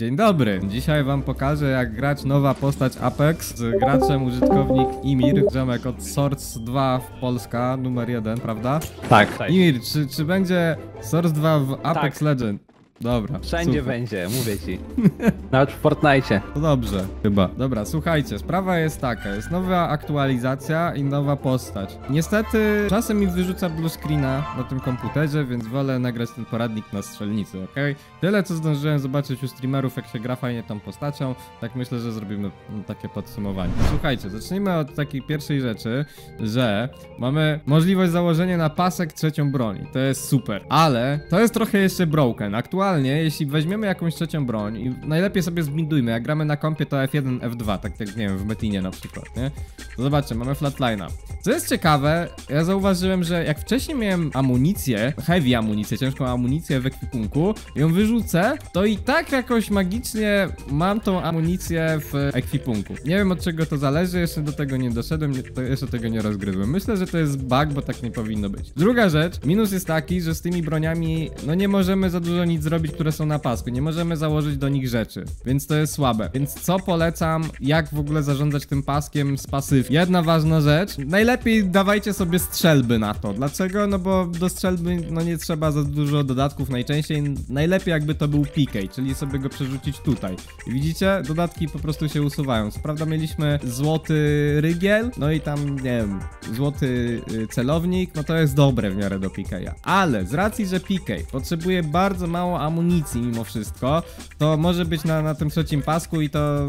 Dzień dobry. Dzisiaj wam pokażę jak grać nowa postać Apex z graczem użytkownik Imir, ziomek od Source 2 w Polska, numer 1, prawda? Tak, tak. Imir, czy, czy będzie Source 2 w Apex Tak. Legend? Dobra. Wszędzie super. będzie, mówię ci. Nawet w Fortnite. To dobrze, chyba. Dobra, słuchajcie, sprawa jest taka, jest nowa aktualizacja i nowa postać. Niestety, czasem mi wyrzuca blue screena na tym komputerze, więc wolę nagrać ten poradnik na strzelnicy, ok? Tyle, co zdążyłem zobaczyć u streamerów, jak się gra fajnie tą postacią, tak myślę, że zrobimy takie podsumowanie. Słuchajcie, zacznijmy od takiej pierwszej rzeczy, że mamy możliwość założenia na pasek trzecią broni. To jest super, ale to jest trochę jeszcze broken. Aktualnie, jeśli weźmiemy jakąś trzecią broń i najlepiej sobie zbindujmy, jak gramy na kompie to F1, F2, tak jak nie wiem, w Metinie na przykład, nie? Zobaczcie, mamy flatline'a. Co jest ciekawe, ja zauważyłem, że jak wcześniej miałem amunicję, heavy amunicję, ciężką amunicję w ekwipunku, ją wyrzucę, to i tak jakoś magicznie mam tą amunicję w ekwipunku. Nie wiem od czego to zależy, jeszcze do tego nie doszedłem, jeszcze tego nie rozgryzłem. Myślę, że to jest bug, bo tak nie powinno być. Druga rzecz, minus jest taki, że z tymi broniami, no nie możemy za dużo nic zrobić, które są na pasku, nie możemy założyć do nich rzeczy, więc to jest słabe. Więc co polecam, jak w ogóle zarządzać tym paskiem z pasyw? Jedna ważna rzecz, najlepiej dawajcie sobie strzelby na to. Dlaczego? No bo do strzelby no nie trzeba za dużo dodatków najczęściej. Najlepiej jakby to był PK, czyli sobie go przerzucić tutaj. I widzicie? Dodatki po prostu się usuwają. Co prawda mieliśmy złoty rygiel, no i tam, nie wiem, złoty y, celownik, no to jest dobre w miarę do PK'a. Ale z racji, że PK potrzebuje bardzo mało amunicji mimo wszystko, to może być na, na tym trzecim pasku i to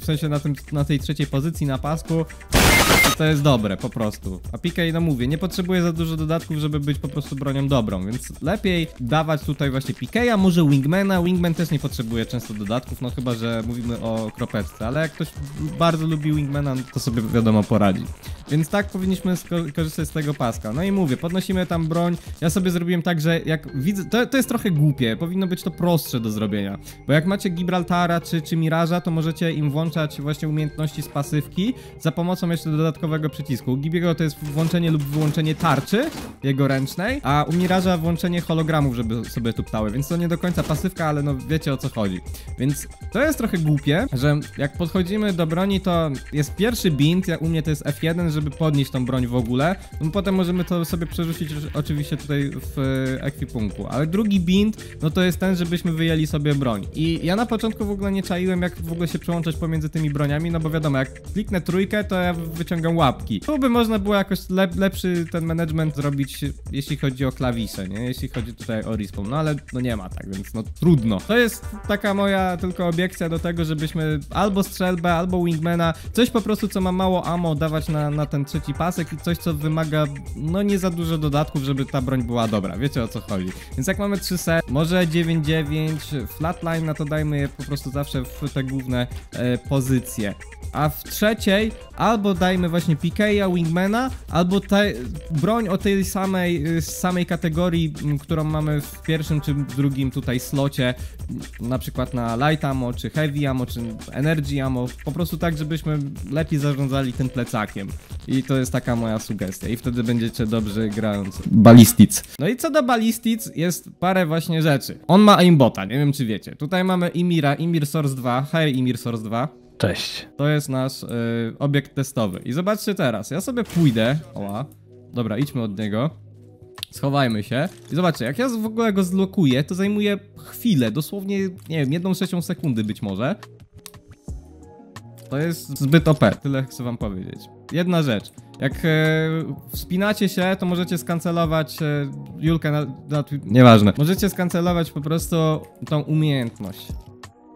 w sensie na, tym, na tej trzeciej pozycji na pasku to jest dobre po prostu. A PK, no mówię, nie potrzebuje za dużo dodatków, żeby być po prostu bronią dobrą, więc lepiej dawać tutaj właśnie PK, a może Wingmana. Wingman też nie potrzebuje często dodatków, no chyba, że mówimy o kropeczce, ale jak ktoś bardzo lubi Wingmana, to sobie wiadomo poradzi. Więc tak powinniśmy korzystać z tego paska. No i mówię, podnosimy tam broń. Ja sobie zrobiłem tak, że jak widzę. To, to jest trochę głupie, powinno być to prostsze do zrobienia. Bo jak macie Gibraltara czy, czy Miraża, to możecie im włączać właśnie umiejętności z pasywki za pomocą jeszcze dodatkowego przycisku. U Gibiego to jest włączenie lub wyłączenie tarczy jego ręcznej, a u Miraża włączenie hologramów, żeby sobie tu ptały. Więc to nie do końca pasywka, ale no wiecie o co chodzi. Więc to jest trochę głupie, że jak podchodzimy do broni, to jest pierwszy bind, ja, u mnie to jest F1, żeby podnieść tą broń w ogóle. No potem możemy to sobie przerzucić oczywiście tutaj w e, ekwipunku. Ale drugi bind, no to jest ten, żebyśmy wyjęli sobie broń. I ja na początku w ogóle nie czaiłem, jak w ogóle się przełączać pomiędzy tymi broniami, no bo wiadomo, jak kliknę trójkę, to ja wyciągam łapki. Tu by można było jakoś lep, lepszy ten management zrobić, jeśli chodzi o klawisze, nie? Jeśli chodzi tutaj o respawn, no ale no nie ma tak, więc no trudno. To jest taka moja tylko obiekcja do tego, żebyśmy albo strzelbę, albo wingmana, coś po prostu, co ma mało ammo dawać na, na ten trzeci pasek i coś, co wymaga no nie za dużo dodatków, żeby ta broń była dobra. Wiecie o co chodzi. Więc jak mamy 3 set, może 9-9, flatline, no to dajmy je po prostu zawsze w te główne e, pozycje. A w trzeciej albo dajmy właśnie PK'a, Wingmana, albo te, broń o tej samej, samej kategorii, m, którą mamy w pierwszym czy drugim tutaj slocie, m, na przykład na light ammo, czy heavy ammo, czy energy ammo, po prostu tak, żebyśmy lepiej zarządzali tym plecakiem. I to jest taka moja sugestia i wtedy będziecie dobrze grający. Ballistics. No i co do Ballistics, jest parę właśnie rzeczy. On ma aimbota, nie wiem czy wiecie. Tutaj mamy Imira, Imir Source 2, hej Imir Source 2. Cześć. To jest nasz y, obiekt testowy. I zobaczcie teraz, ja sobie pójdę. Oła. Dobra, idźmy od niego. Schowajmy się. I zobaczcie, jak ja w ogóle go zlokuję, to zajmuje chwilę, dosłownie, nie wiem, jedną trzecią sekundy być może. To jest zbyt OP, tyle chcę wam powiedzieć. Jedna rzecz. Jak e, wspinacie się, to możecie skancelować e, Julkę na, na... Nieważne. Możecie skancelować po prostu tą umiejętność.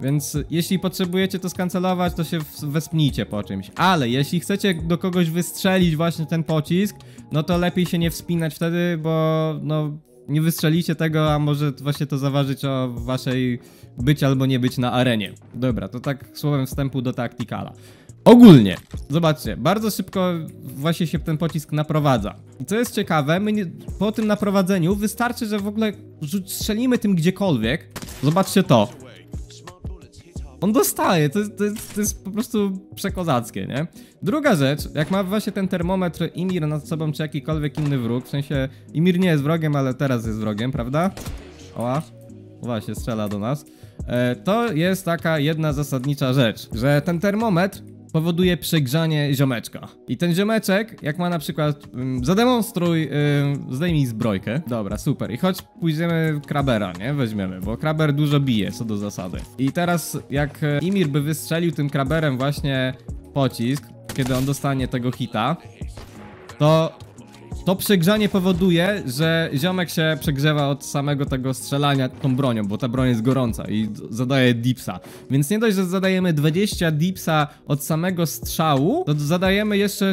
Więc jeśli potrzebujecie to skancelować, to się wespnijcie po czymś. Ale jeśli chcecie do kogoś wystrzelić właśnie ten pocisk, no to lepiej się nie wspinać wtedy, bo no nie wystrzelicie tego, a może właśnie to zaważyć o waszej być albo nie być na arenie. Dobra, to tak słowem wstępu do taktikala. Ogólnie, zobaczcie, bardzo szybko właśnie się ten pocisk naprowadza. I co jest ciekawe, my nie, po tym naprowadzeniu wystarczy, że w ogóle strzelimy tym gdziekolwiek. Zobaczcie to. On dostaje, to to, to jest po prostu przekozackie, nie? Druga rzecz, jak ma właśnie ten termometr Imir nad sobą, czy jakikolwiek inny wróg, w sensie Imir nie jest wrogiem, ale teraz jest wrogiem, prawda? Oła. właśnie strzela do nas, e, to jest taka jedna zasadnicza rzecz, że ten termometr powoduje przegrzanie ziomeczka. I ten ziomeczek, jak ma na przykład, ym, zademonstruj, ym, zdejmij zbrojkę. Dobra, super. I chodź pójdziemy krabera, nie? Weźmiemy, bo kraber dużo bije, co do zasady. I teraz, jak e, Imir by wystrzelił tym kraberem właśnie pocisk, kiedy on dostanie tego hita, to to przegrzanie powoduje, że ziomek się przegrzewa od samego tego strzelania tą bronią, bo ta broń jest gorąca i zadaje dipsa. Więc nie dość, że zadajemy 20 dipsa od samego strzału, to zadajemy jeszcze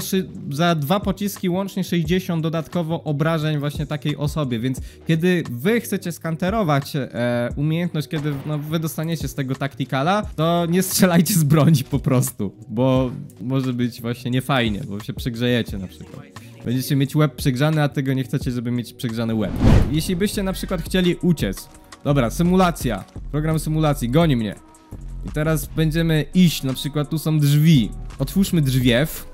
za dwa pociski łącznie 60 dodatkowo obrażeń właśnie takiej osobie, więc kiedy wy chcecie skanterować e, umiejętność, kiedy no, wy dostaniecie z tego taktikala, to nie strzelajcie z broni po prostu, bo może być właśnie niefajnie, bo się przegrzejecie na przykład. Będziecie mieć łeb przegrzany, a tego nie chcecie, żeby mieć przegrzany łeb. Jeśli byście na przykład chcieli uciec. Dobra, symulacja. Program symulacji, goni mnie. I teraz będziemy iść, na przykład tu są drzwi. Otwórzmy drzwiew.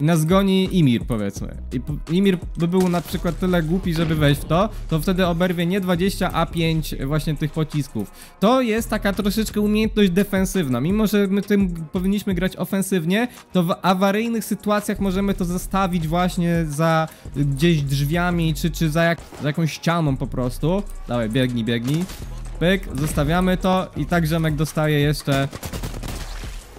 Nas goni Imir, powiedzmy. I Imir by był na przykład tyle głupi, żeby wejść w to, to wtedy oberwie nie 20, a 5 właśnie tych pocisków. To jest taka troszeczkę umiejętność defensywna. Mimo, że my tym powinniśmy grać ofensywnie, to w awaryjnych sytuacjach możemy to zostawić właśnie za gdzieś drzwiami, czy, czy za, jak, za jakąś ścianą po prostu. Dawaj, biegnij, biegnij. Pyk, zostawiamy to i tak ziomek dostaje jeszcze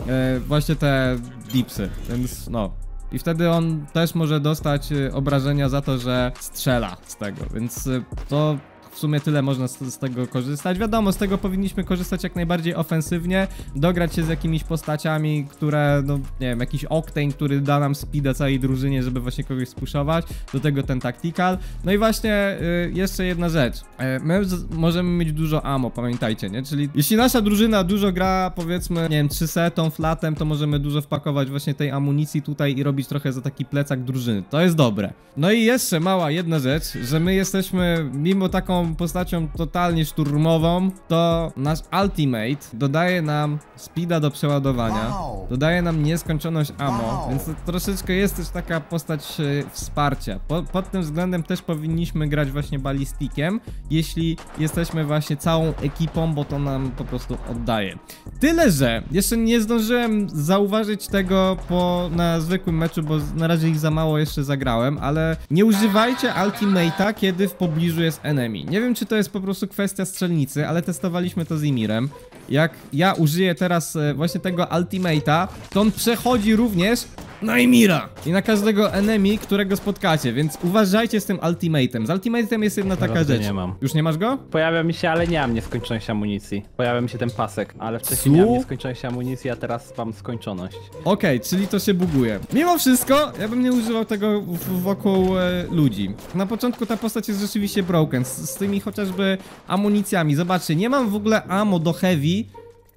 e, właśnie te dipsy, więc no. I wtedy on też może dostać e, obrażenia za to, że strzela z tego, więc e, to w sumie tyle można z, z tego korzystać. Wiadomo, z tego powinniśmy korzystać jak najbardziej ofensywnie, dograć się z jakimiś postaciami, które, no nie wiem, jakiś Octane, który da nam speeda całej drużynie, żeby właśnie kogoś spuszować, do tego ten tactical. No i właśnie y, jeszcze jedna rzecz. E, my możemy mieć dużo ammo, pamiętajcie, nie? Czyli jeśli nasza drużyna dużo gra, powiedzmy, nie wiem, 300, flatem, to możemy dużo wpakować właśnie tej amunicji tutaj i robić trochę za taki plecak drużyny. To jest dobre. No i jeszcze mała jedna rzecz, że my jesteśmy, mimo taką postacią totalnie szturmową, to nasz ultimate dodaje nam speeda do przeładowania, dodaje nam nieskończoność ammo, więc to troszeczkę jest też taka postać e, wsparcia. Po, pod tym względem też powinniśmy grać właśnie balistikiem, jeśli jesteśmy właśnie całą ekipą, bo to nam po prostu oddaje. Tyle, że jeszcze nie zdążyłem zauważyć tego po, na zwykłym meczu, bo na razie ich za mało jeszcze zagrałem, ale nie używajcie ultimate'a, kiedy w pobliżu jest enemy. Nie wiem, czy to jest po prostu kwestia strzelnicy, ale testowaliśmy to z Imirem. Jak ja użyję teraz e, właśnie tego ultimate'a, to on przechodzi również na Imira i na każdego enemy, którego spotkacie, więc uważajcie z tym ultimate'em. Z ultimate'em jest jedna taka rzecz. nie mam. Już nie masz go? Pojawia mi się, ale nie mam nieskończoność amunicji. Pojawia mi się ten pasek, ale wcześniej Co? miałem nieskończoność amunicji, a teraz mam skończoność. Okej, czyli to się buguje. Mimo wszystko, ja bym nie używał tego w, wokół e, ludzi. Na początku ta postać jest rzeczywiście broken, z, z tymi chociażby amunicjami. Zobaczcie, nie mam w ogóle ammo do heavy,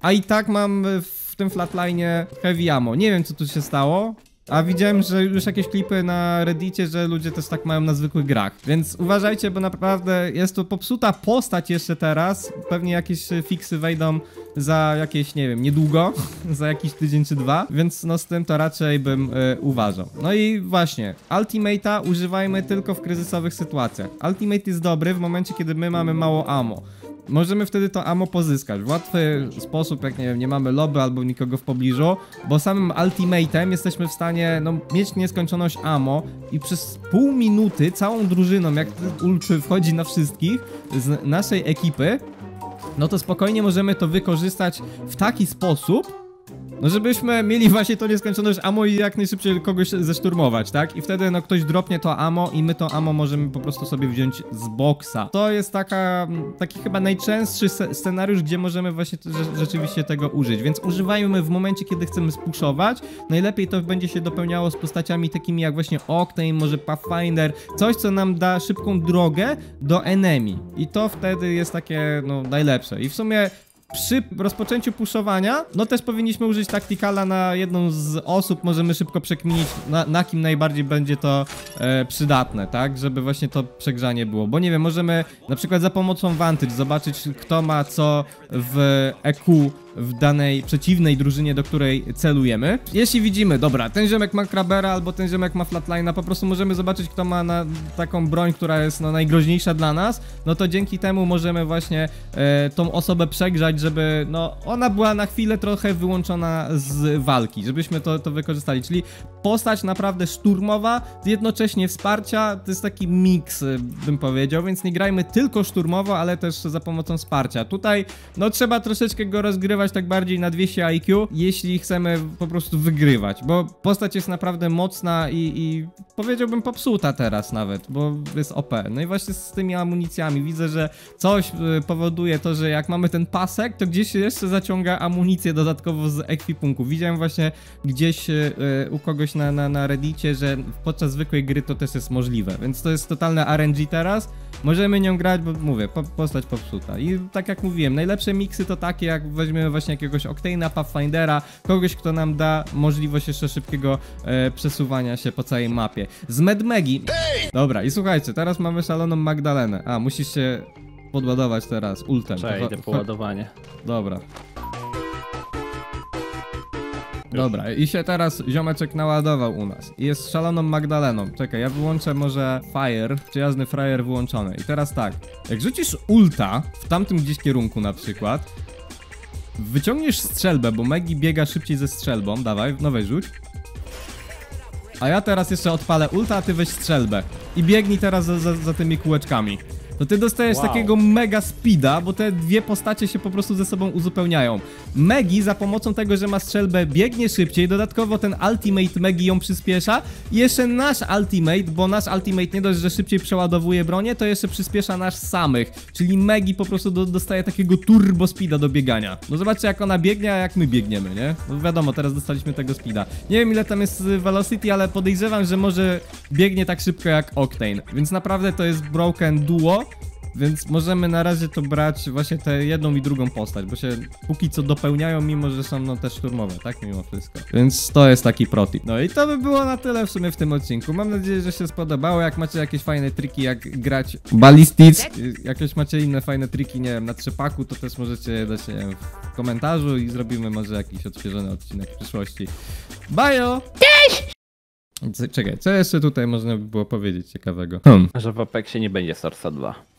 a i tak mam e, w tym flatline heavy ammo. Nie wiem, co tu się stało. A widziałem, że już jakieś klipy na Reddicie, że ludzie też tak mają na zwykłych grach. Więc uważajcie, bo naprawdę jest to popsuta postać jeszcze teraz. Pewnie jakieś e, fiksy wejdą za jakieś, nie wiem, niedługo, za jakiś tydzień czy dwa, więc no z tym to raczej bym e, uważał. No i właśnie, Ultimate'a używajmy tylko w kryzysowych sytuacjach. Ultimate jest dobry w momencie, kiedy my mamy mało ammo. Możemy wtedy to ammo pozyskać. W łatwy sposób, jak nie wiem, nie mamy lobby albo nikogo w pobliżu, bo samym ultimatem jesteśmy w stanie no, mieć nieskończoność ammo i przez pół minuty całą drużyną, jak ulczy wchodzi na wszystkich z naszej ekipy, no to spokojnie możemy to wykorzystać w taki sposób, no żebyśmy mieli właśnie to nieskończoność ammo i jak najszybciej kogoś zeszturmować, tak? I wtedy no ktoś dropnie to ammo i my to ammo możemy po prostu sobie wziąć z boksa. To jest taka, taki chyba najczęstszy scenariusz, gdzie możemy właśnie rzeczywiście tego użyć, więc używajmy w momencie, kiedy chcemy spuszować. Najlepiej to będzie się dopełniało z postaciami takimi jak właśnie Octane, może Pathfinder, coś co nam da szybką drogę do enemy. I to wtedy jest takie, no, najlepsze. I w sumie przy rozpoczęciu puszowania, no też powinniśmy użyć taktikala na jedną z osób, możemy szybko przekminić na, na kim najbardziej będzie to e, przydatne, tak, żeby właśnie to przegrzanie było, bo nie wiem, możemy na przykład za pomocą Vantage zobaczyć kto ma co w EQ w danej przeciwnej drużynie, do której celujemy. Jeśli widzimy, dobra, ten ziomek ma Krabera albo ten ziomek ma Flatline'a, po prostu możemy zobaczyć, kto ma na taką broń, która jest no, najgroźniejsza dla nas, no to dzięki temu możemy właśnie e, tą osobę przegrzać, żeby no ona była na chwilę trochę wyłączona z walki, żebyśmy to, to wykorzystali, czyli postać naprawdę szturmowa, jednocześnie wsparcia, to jest taki miks, y, bym powiedział, więc nie grajmy tylko szturmowo, ale też za pomocą wsparcia. Tutaj, no trzeba troszeczkę go rozgrywać tak bardziej na 200 IQ, jeśli chcemy po prostu wygrywać, bo postać jest naprawdę mocna i, i powiedziałbym popsuta teraz nawet, bo jest OP. No i właśnie z tymi amunicjami widzę, że coś y, powoduje to, że jak mamy ten pasek, to gdzieś jeszcze zaciąga amunicję dodatkowo z ekwipunku. Widziałem właśnie gdzieś y, y, u kogoś na, na, na reddicie, że podczas zwykłej gry to też jest możliwe, więc to jest totalne RNG teraz. Możemy nią grać, bo mówię, po, postać popsuta. I tak jak mówiłem, najlepsze miksy to takie, jak weźmiemy właśnie jakiegoś Octane'a, Pathfindera, kogoś, kto nam da możliwość jeszcze szybkiego e, przesuwania się po całej mapie. Z Medmegi. Dobra, i słuchajcie, teraz mamy szaloną Magdalenę. A, musisz się podładować teraz ultem. Przejdę Cho- po ładowanie. Dobra. Dobra, i się teraz ziomeczek naładował u nas. I jest szaloną Magdaleną. Czekaj, ja wyłączę może Fire, przyjazny Fryer wyłączony. I teraz tak, jak rzucisz ulta w tamtym gdzieś kierunku na przykład, wyciągniesz strzelbę, bo Megi biega szybciej ze strzelbą, dawaj, no weź rzuć. A ja teraz jeszcze odpalę ulta, a ty weź strzelbę. I biegnij teraz za, za, za tymi kółeczkami. To ty dostajesz Wow. takiego mega speeda, bo te dwie postacie się po prostu ze sobą uzupełniają. Megi za pomocą tego, że ma strzelbę biegnie szybciej, dodatkowo ten ultimate Megi ją przyspiesza i jeszcze nasz ultimate, bo nasz ultimate nie dość, że szybciej przeładowuje bronię, to jeszcze przyspiesza nasz samych, czyli Megi po prostu do, dostaje takiego turbo speeda do biegania. No zobaczcie jak ona biegnie, a jak my biegniemy, nie? No wiadomo, teraz dostaliśmy tego speeda. Nie wiem ile tam jest y, velocity, ale podejrzewam, że może biegnie tak szybko jak Octane, więc naprawdę to jest broken duo, więc możemy na razie to brać właśnie tę jedną i drugą postać, bo się póki co dopełniają, mimo że są no też szturmowe, tak? Mimo wszystko. Więc to jest taki protip. No i to by było na tyle w sumie w tym odcinku. Mam nadzieję, że się spodobało. Jak macie jakieś fajne triki, jak grać ballistics, jakieś macie inne fajne triki, nie wiem, na trzepaku, to też możecie dać nie wiem, w komentarzu i zrobimy może jakiś odświeżony odcinek w przyszłości. Bajo! Cześć! Czekaj, co jeszcze tutaj można by było powiedzieć ciekawego? Hmm. Że w Apexie nie będzie Sorsa 2.